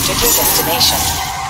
to your destination.